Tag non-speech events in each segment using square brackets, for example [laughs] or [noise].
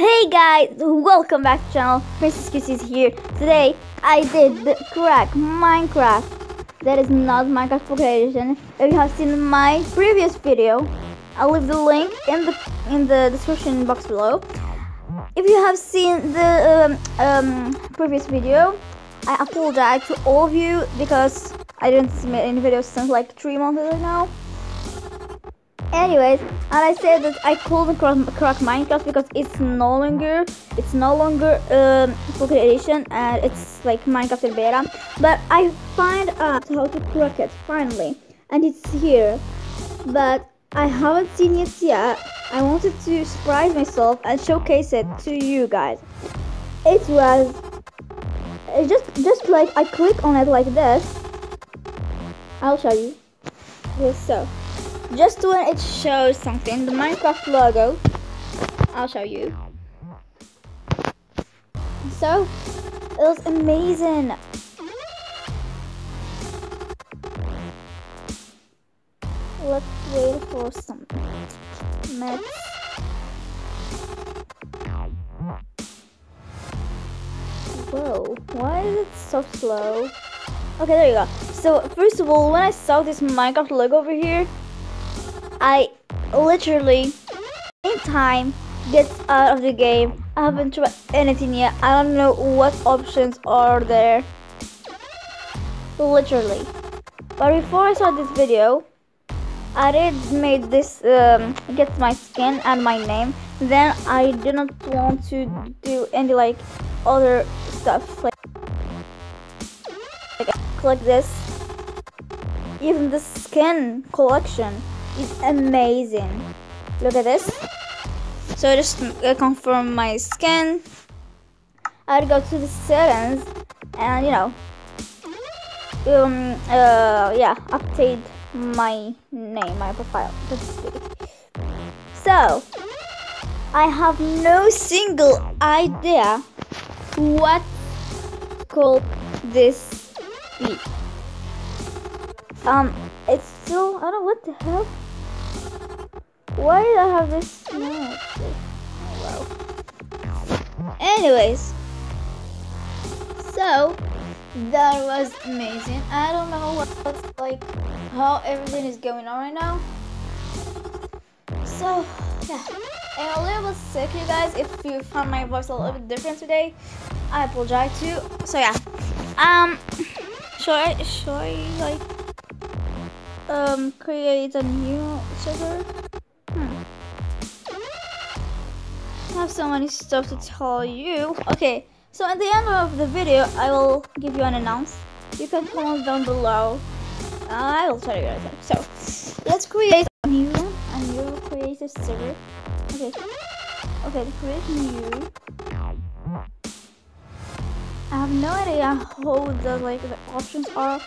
Hey guys, welcome back to channel. Princess is here. Today I did the crack Minecraft. That is not Minecraft Pocket Edition. If you have seen my previous video, I'll leave the link in the in the description box below. If you have seen the um, um, previous video, I apologize to all of you because I didn't submit any videos since like three months ago now. Anyways, and I said that I couldn't crack Minecraft because it's no longer it's no longer um, Pocket Edition and it's like Minecraft in beta. But I find out how to crack it finally, and it's here. But I haven't seen it yet. I wanted to surprise myself and showcase it to you guys. It was just just like I click on it like this. I'll show you. Yes, so just when it shows something, the Minecraft logo, I'll show you. So, it was amazing. Let's wait for some meds. Whoa, why is it so slow? Okay, there you go. So, first of all, when I saw this Minecraft logo over here, I literally, in time, gets out of the game. I haven't tried anything yet. I don't know what options are there. Literally. But before I saw this video, I did made this um, get my skin and my name. Then I didn't want to do any like other stuff like, like click this. Even the skin collection is amazing. Look at this. So just uh, confirm my skin. I'd go to the settings and you know, um, uh, yeah, update my name, my profile. So I have no single idea what called this be. Um, it's still I don't know what the hell. Why did I have this? No, oh. Anyways, so that was amazing. I don't know what's like how everything is going on right now. So yeah, and a little bit sick, you guys. If you found my voice a little bit different today, I apologize too. So yeah, um, should I should I like um create a new server? Have so many stuff to tell you. Okay, so at the end of the video, I will give you an announce. You can comment down below. I will tell you guys. So, let's create a new, a new creative server. Okay, okay, create new. I have no idea how the like the options are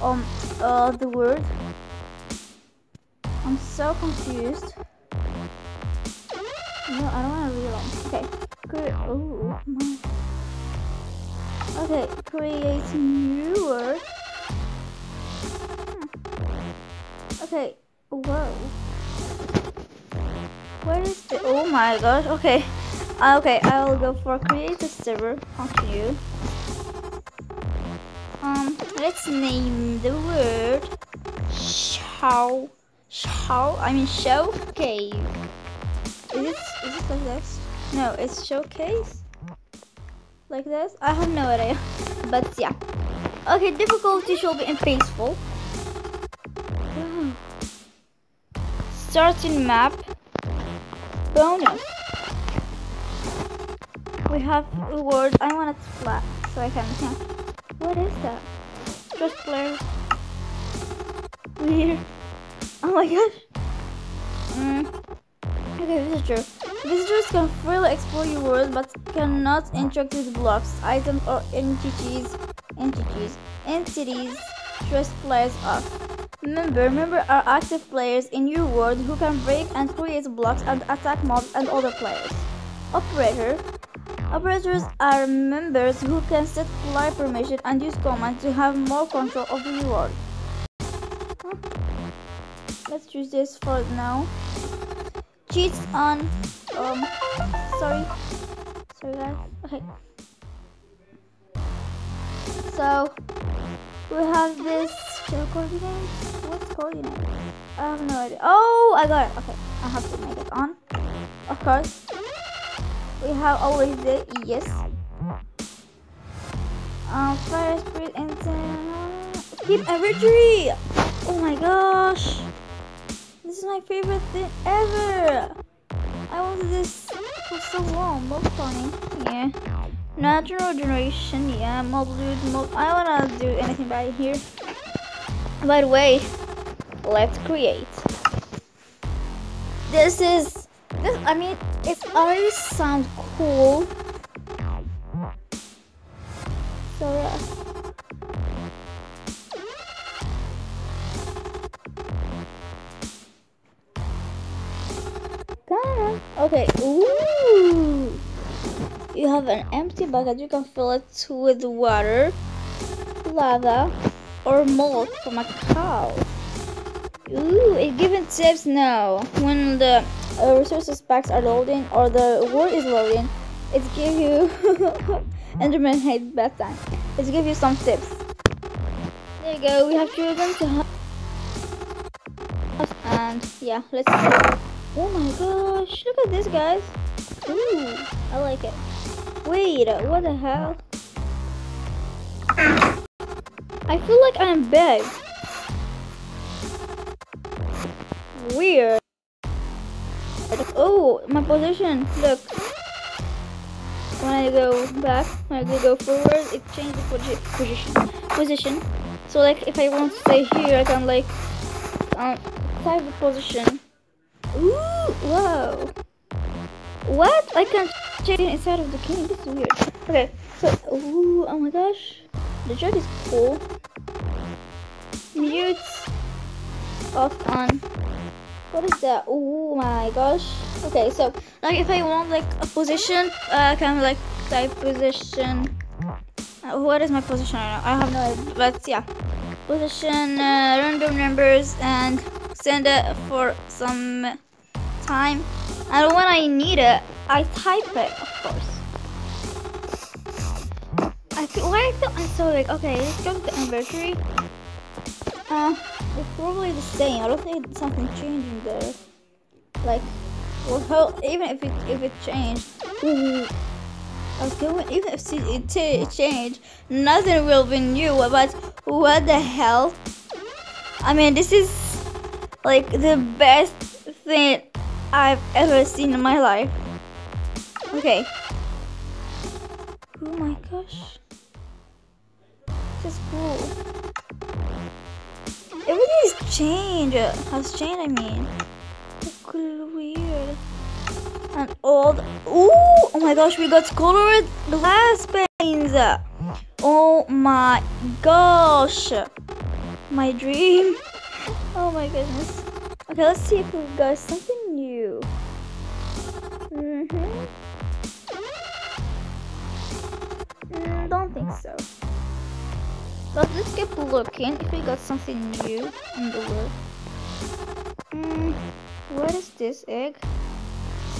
on uh, the word. I'm so confused. No, I don't want to them. Okay. Create. Oh my. Okay. Create new word. Hmm. Okay. Whoa. Where is the? Oh my gosh. Okay. Uh, okay. I will go for create a server. Continue. Um. Let's name the word. Show. Show. I mean show cave. Is it, is it like this? No, it's showcase? Like this? I have no idea. [laughs] But yeah. Okay, difficulty should be in. Starting map. Bonus. We have a word. I want it flat so I can. Yeah. What is that? Just player. Weird. Oh my gosh. Mm. Visitor. Visitors can freely explore your world but cannot interact with blocks, items, or entities. Entities. Entities. Stress players off. Remember, member are active players in your world who can break and create blocks and attack mobs and other players. Operator. Operators are members who can set player permission and use commands to have more control over your world. Let's choose this for now cheats on um sorry. Sorry guys. Okay. So we have this coordinate. What's coordinate? I have no idea. Oh, I got it. Okay, I have to make it on. Of course. We have always the yes. Um, fire spirit and keep every Oh my gosh, this is my favorite thing ever. I wanted this for so long. Most funny, yeah. Natural generation, yeah. Mobile dude, mob. I wanna do anything by here. By the way, let's create. This is this. I mean, it already sounds cool. So yeah. Okay. Ooh. You have an empty bucket. You can fill it with water, lava, or mold from a cow. Ooh, it given tips now. When the uh, resources packs are loading or the word is loading, it give you [laughs] Enderman hate bedtime. It give you some tips. There you go. We have chosen to have and yeah, let's see. Oh my gosh, look at this guys. Ooh, I like it. Wait, what the hell? I feel like I'm big. Weird. Oh, my position. Look. When I go back, when I go forward, it changes the position. Position. So like, if I want to stay here, I can like, um, type the position. Ooh, whoa. What? I can't change inside of the game. This is weird. Okay, so, ooh, oh my gosh. The jug is cool. Mute. Off on. What is that? Oh my gosh. Okay, so, like, if I want, like, a position, uh, kind of, like, type position. Uh, what is my position right now? I have no idea, but yeah. Position, uh, random numbers, and send it for some time. And when I need it, I type it, of course. I feel, why I feel I'm so like, okay, let's go to the anniversary. Uh, it's probably the same. I don't think something changing there. Like, well, even if it if it changed, ooh, I was going even if it, it changed, nothing will be new. But what the hell? I mean, this is like the best thing I've ever seen in my life. Okay. Oh my gosh. This is cool. Everything's changed. Has changed, I mean. So weird. And old. Ooh! Oh my gosh, we got colored glass panes. Oh my gosh. My dream. [laughs] Oh my goodness. Okay, let's see if we got something new. Mm-hmm. Mm, don't think so. But let's just keep looking if we got something new in the world. Mm, what is this egg?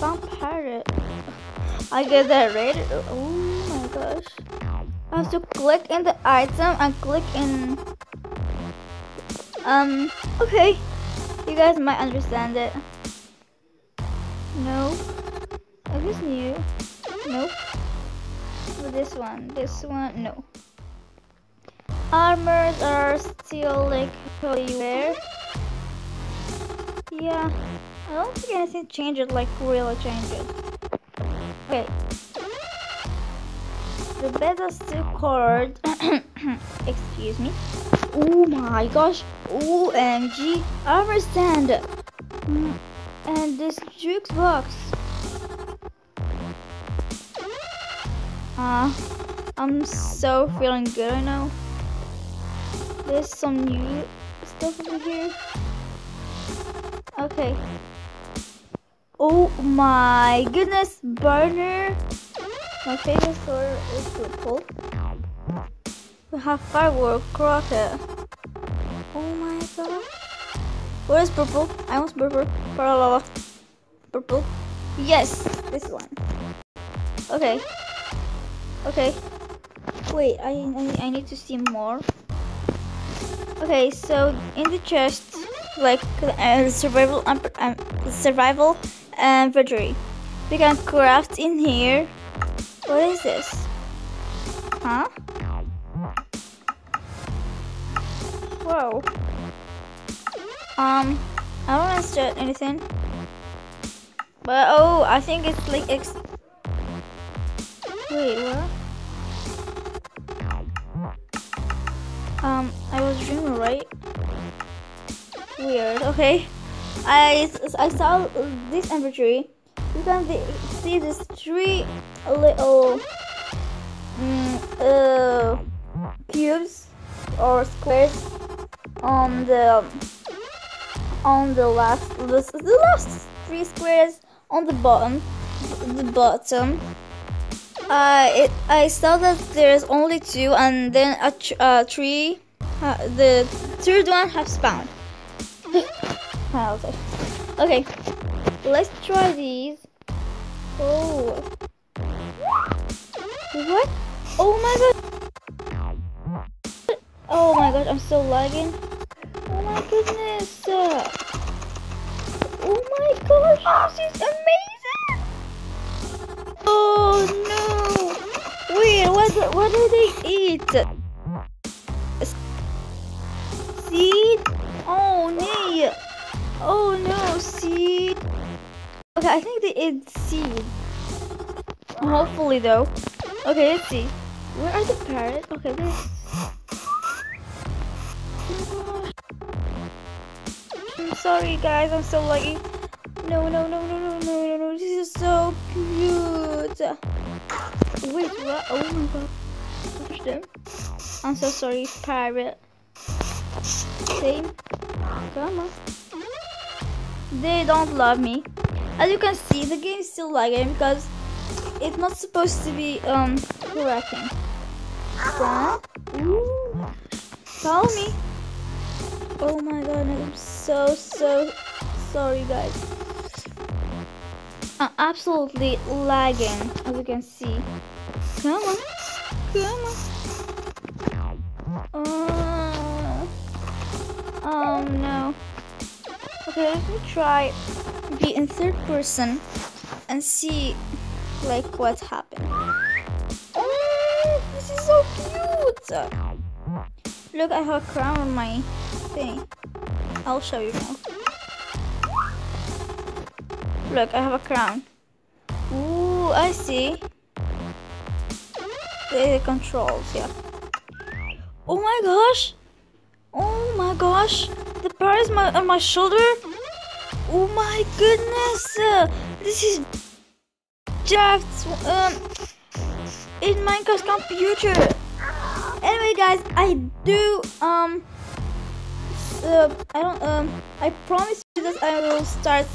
Some parrot. I get that right. Oh my gosh. I have to click in the item and click in. Um, okay. You guys might understand it. No. I just new. Nope. With this one. This one, no. Armors are still like everywhere. Yeah. I don't think anything changed like really changed. Okay. The bed is still colored. Excuse me. Oh my gosh. OMG. Armor stand. Mm and this jukebox. Uh, I'm so feeling good right now. There's some new stuff over here. Okay. Oh my goodness, burner. My favorite color is purple. We have firework rocket. Oh my god. Where's purple? I want purple. Purple. Purple. Yes. this one. Okay. Okay. Wait, I, I, I need to see more. Okay, so in the chest, like uh, survival um, um, survival and inventory, we can craft in here. What is this? Huh? Whoa. Um, I don't understand anything. But oh, I think it's like ex. Wait, what? Um, I was dreaming, right? Weird. Okay. I I saw this inventory. You can see these three little mm, uh, cubes or squares on the on the last the, the last three squares on the bottom the bottom. Uh, it, I saw that there's only two and then a, tr a tree uh, the third one has spawned. [laughs] Okay. Okay let's try these. Oh. What? Oh my god. Oh my god I'm still lagging my goodness. Oh my gosh this is amazing. Oh no. Wait what what do they eat? Seed? Oh no oh no seed. Okay I think they ate seed. Hopefully though. Okay let's see. Where are the parrots? Okay this sorry guys, I'm so lucky. No, no, no, no, no, no, no, no, this is so cute. Wait, what? Oh my god. Push them. I'm so sorry, pirate. Same. Come on. They don't love me. As you can see, the game is still lagging because it's not supposed to be um cracking. So, ooh, follow me. Oh my god, I'm so, so sorry, guys. I'm absolutely lagging, as you can see. Come on, come on. Oh, oh no. Okay, let me try be in third person and see like what happened. Oh, this is so cute. Look, I have a crown on my thing. I'll show you now. Look, I have a crown. Ooh, I see. The controls, yeah. Oh my gosh! Oh my gosh! The bar is my, on my shoulder? Oh my goodness! Uh, this is Jack's um, in Minecraft computer. Anyway, guys, I do um uh, I don't um I promise you that I will start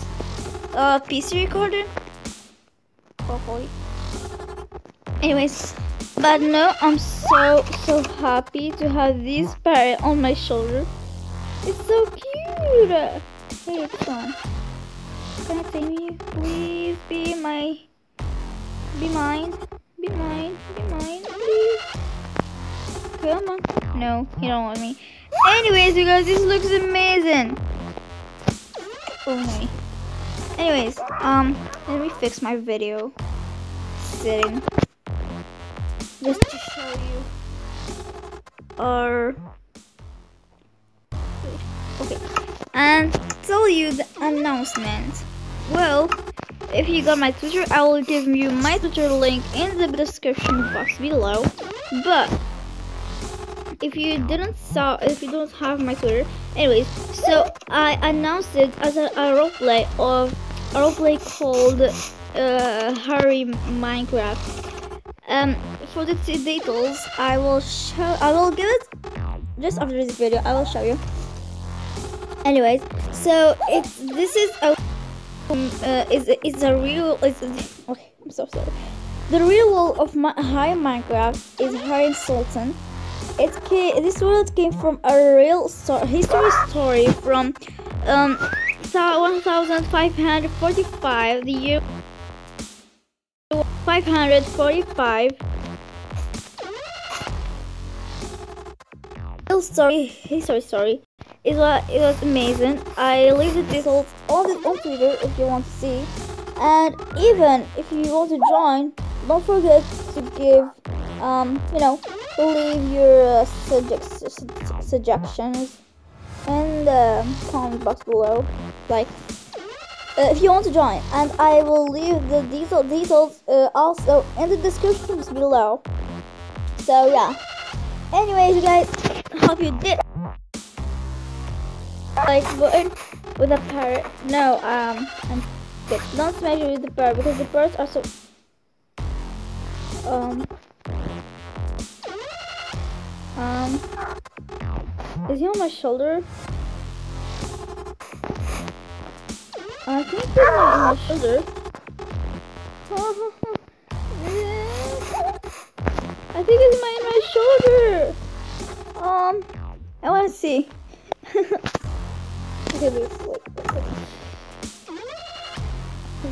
uh PC recording. Hopefully. Anyways, but no, I'm so so happy to have this parrot on my shoulder. It's so cute. Hey, come on. Can I tame you? Please be my be mine. Be mine. Be mine, please. Come on. No, you don't want me. Anyways, you guys, this looks amazing. Oh my. Anyways, um, let me fix my video setting just to show you our okay and tell you the announcement. Well, if you got my Twitter, I will give you my Twitter link in the description box below. But if you didn't saw if you don't have my twitter anyways so i announced it as a, a roleplay of a roleplay called uh, harry minecraft. Um for the details i will show i will give it just after this video i will show you. Anyways so it's this is a um, uh, it's, it's a real it's okay i'm so sorry. The real world of my, high minecraft is Hurrem Sultan it came, this world came from a real history story from um, 1545, the year 545 sorry sorry sorry it was it was amazing. I leave the details on the on twitter if you want to see. And even if you want to join don't forget to give um you know leave your uh, suggestions in the comment box below. Like uh, if you want to join and I will leave the detail, details uh, also in the descriptions below. So yeah. Anyways guys [laughs] hope you did like button with a parrot no um don't smash it with the parrot because the birds are so um um is he on my shoulder I think he's on my shoulder. [laughs] I think it's my my shoulder. Um, I want to see. [laughs] okay, wait.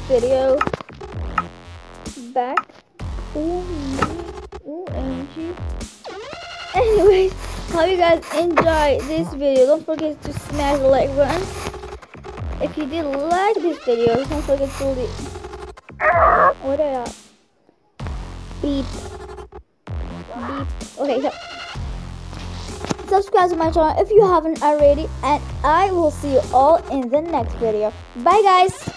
Video back. Ooh, OMG. [laughs] Anyways, hope you guys enjoy this video. Don't forget to smash the like button if you did like this video, don't forget to leave. What are Beep. Beep. Okay, so subscribe to my channel if you haven't already, and I will see you all in the next video. Bye, guys.